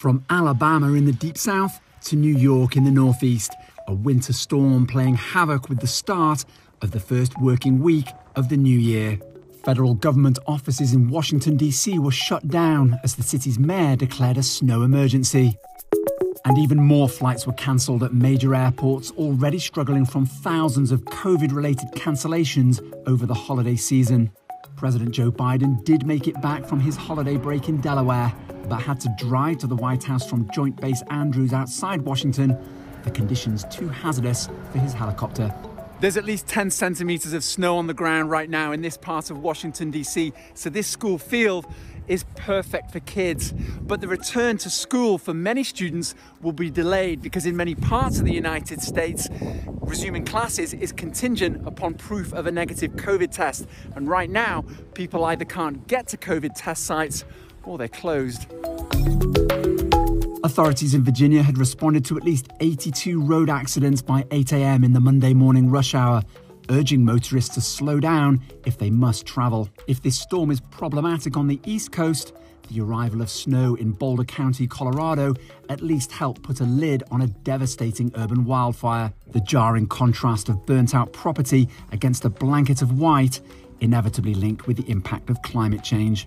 From Alabama in the deep south to New York in the northeast, a winter storm playing havoc with the start of the first working week of the new year. Federal government offices in Washington, D.C. were shut down as the city's mayor declared a snow emergency. And even more flights were cancelled at major airports, already struggling from thousands of COVID related cancellations over the holiday season. President Joe Biden did make it back from his holiday break in Delaware, but had to drive to the White House from Joint Base Andrews outside Washington. The conditions too hazardous for his helicopter. There's at least 10 centimetres of snow on the ground right now in this part of Washington, D.C., so this school field is perfect for kids. But the return to school for many students will be delayed because in many parts of the United States, resuming classes is contingent upon proof of a negative COVID test. And right now, people either can't get to COVID test sites or they're closed. Authorities in Virginia had responded to at least 82 road accidents by 8 a.m. in the Monday morning rush hour, urging motorists to slow down if they must travel. If this storm is problematic on the East Coast, the arrival of snow in Boulder County, Colorado, at least helped put a lid on a devastating urban wildfire. The jarring contrast of burnt out property against a blanket of white, inevitably linked with the impact of climate change.